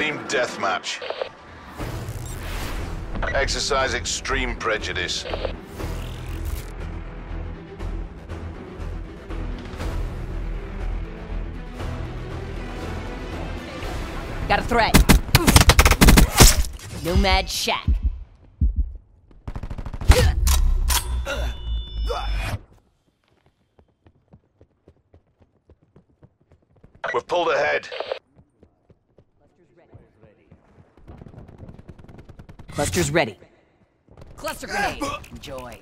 Team deathmatch. Exercise extreme prejudice. Got a threat. Nomad Shack. Cluster's ready. Cluster grenade. Enjoy.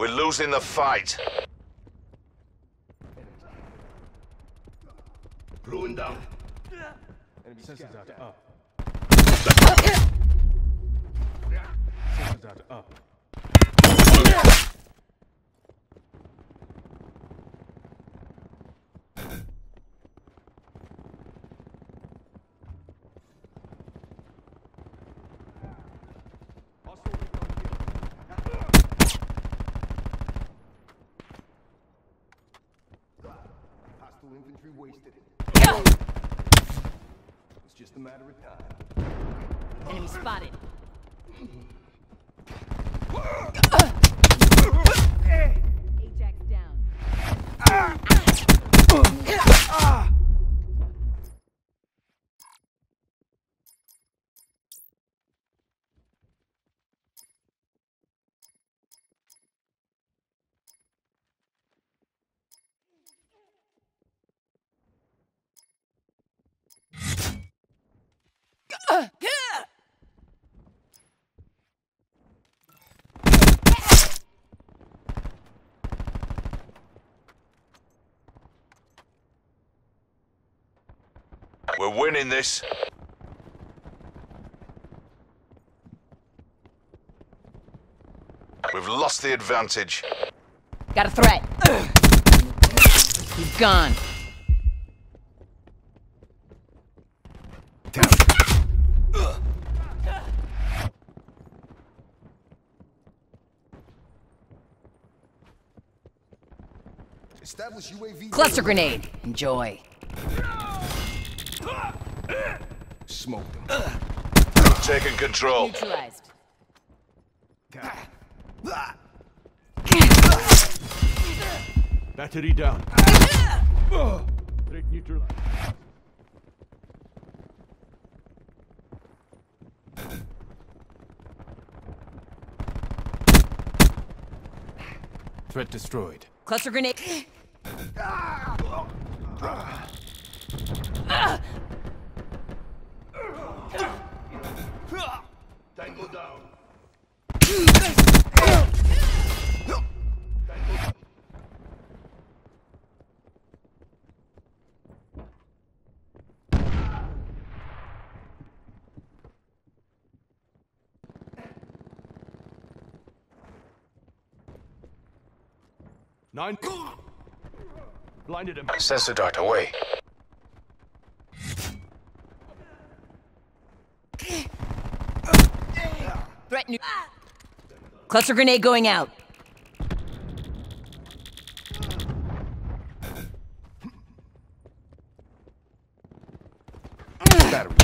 We're losing the fight. Ruin down. Enemy Sensor data up. Sensor data up. Hostile infantry wasted. It's just a matter of time. Enemy spotted. Ajax down. We're winning this. We've lost the advantage. Got a threat. He's gone. Establish UAV. Cluster grenade. Enjoy. Smoke them. Taking control. Neutralized. Battery down. Threat neutralized. Threat destroyed. Cluster grenade. Tango down. Nine. Blinded him. Sensor dart away. Threat new. Cluster grenade going out. Battery.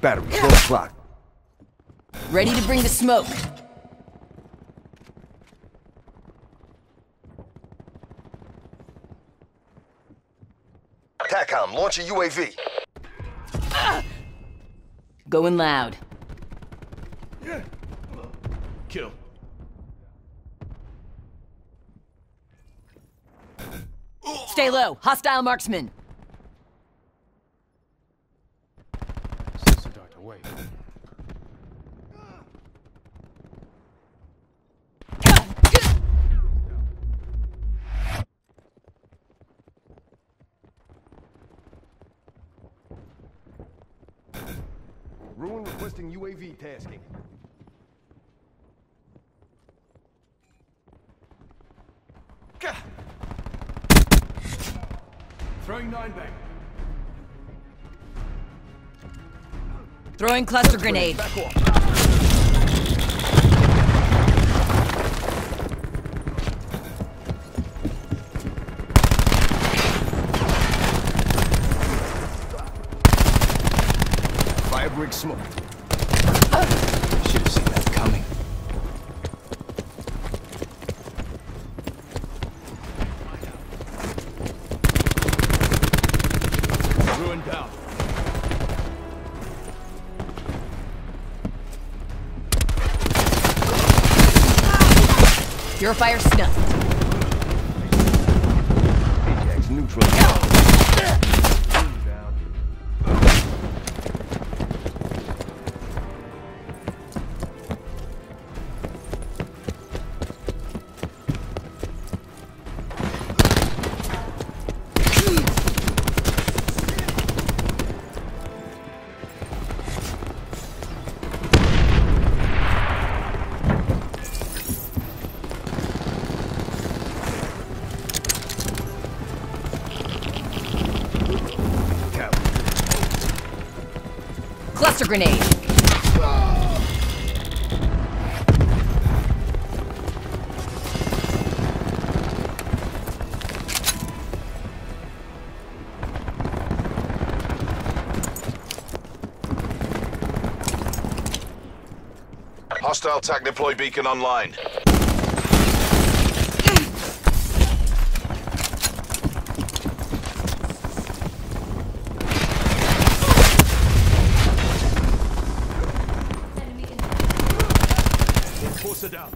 Battery. Full clock. Ready to bring the smoke. TACOM, launch a UAV. Going loud. Kill. Stay low. Hostile marksman. Ruin requesting UAV tasking. Throwing nine bang. Throwing cluster grenade. Back off. Purifier snuffed. Grenade. Hostile TAC deploy beacon online. Force it down.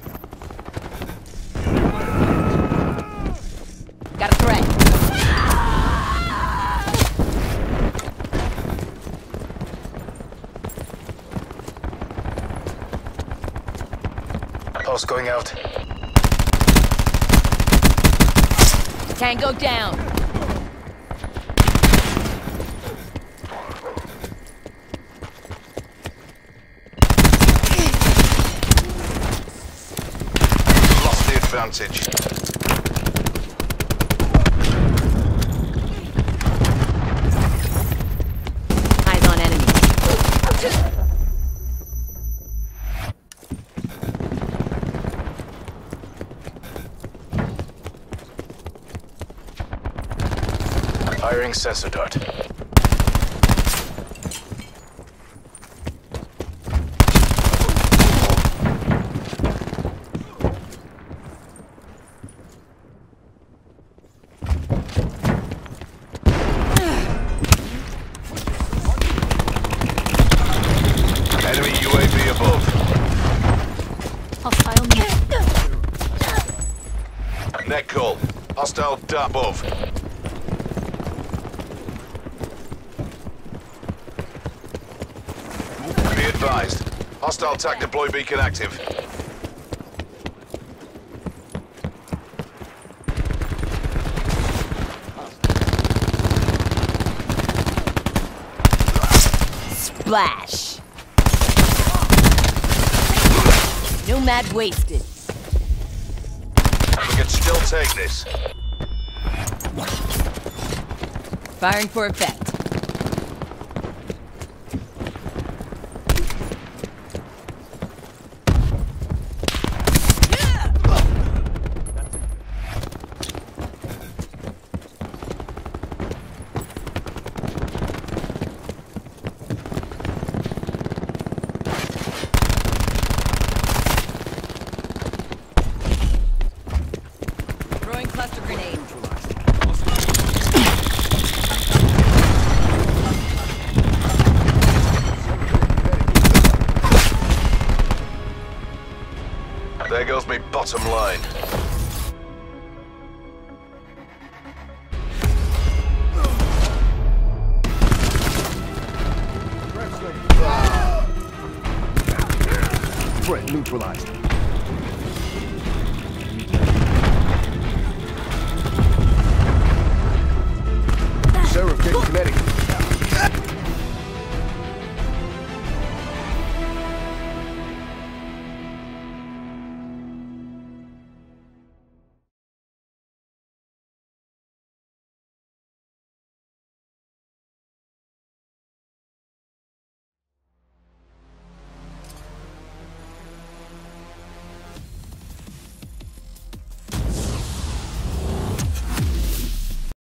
Got a threat. Pulse going out. Tango down. Lost the advantage. Firing sensor dart. Enemy UAV above. Hostile Net call. Hostile dart above. Be advised. Hostile TAC deploy beacon active. Splash. Nomad wasted. We can still take this. Firing for effect. me bottom line. Threat neutralized. Seraph kinetic.